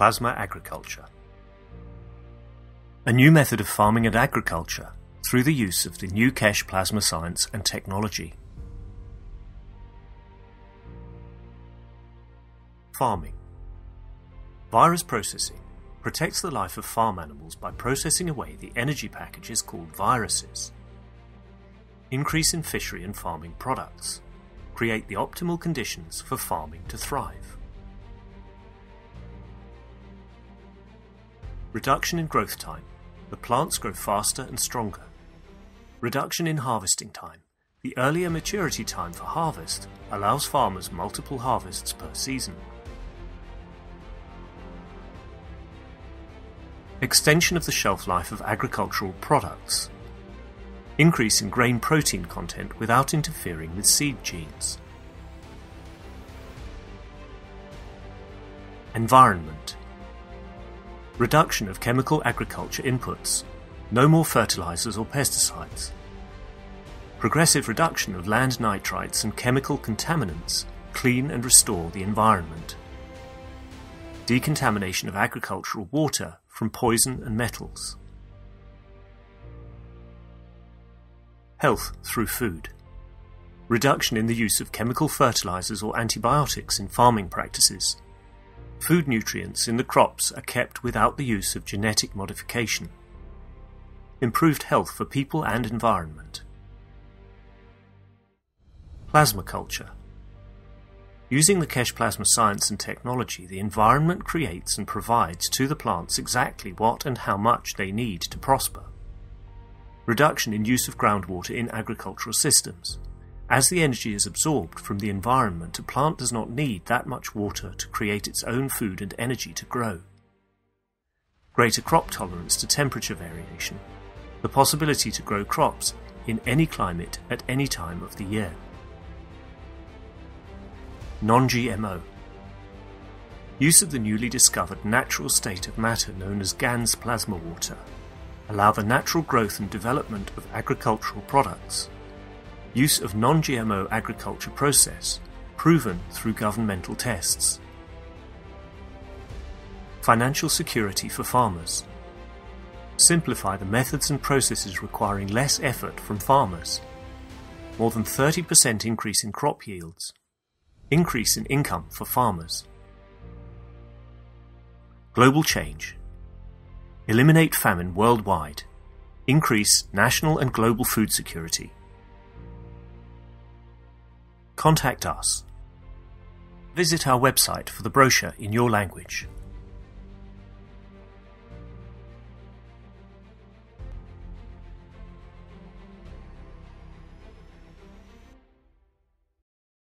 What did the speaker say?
Plasma agriculture. A new method of farming and agriculture through the use of the new Keshe plasma science and technology. Farming. Virus processing protects the life of farm animals by processing away the energy packages called viruses. Increase in fishery and farming products. Create the optimal conditions for farming to thrive. Reduction in growth time. The plants grow faster and stronger. Reduction in harvesting time. The earlier maturity time for harvest allows farmers multiple harvests per season. Extension of the shelf life of agricultural products. Increase in grain protein content without interfering with seed genes. Environment Reduction of chemical agriculture inputs. No more fertilizers or pesticides. Progressive reduction of land nitrites and chemical contaminants clean and restore the environment. Decontamination of agricultural water from poison and metals. Health through food. Reduction in the use of chemical fertilizers or antibiotics in farming practices Food nutrients in the crops are kept without the use of genetic modification. Improved health for people and environment. Plasma culture. Using the Keshe plasma science and technology, the environment creates and provides to the plants exactly what and how much they need to prosper. Reduction in use of groundwater in agricultural systems. As the energy is absorbed from the environment, a plant does not need that much water to create its own food and energy to grow. Greater crop tolerance to temperature variation, the possibility to grow crops in any climate at any time of the year. Non-GMO Use of the newly discovered natural state of matter known as GANS plasma water allow the natural growth and development of agricultural products use of non-GMO agriculture process, proven through governmental tests. Financial security for farmers. Simplify the methods and processes requiring less effort from farmers. More than 30% increase in crop yields. Increase in income for farmers. Global change. Eliminate famine worldwide. Increase national and global food security contact us. Visit our website for the brochure in your language.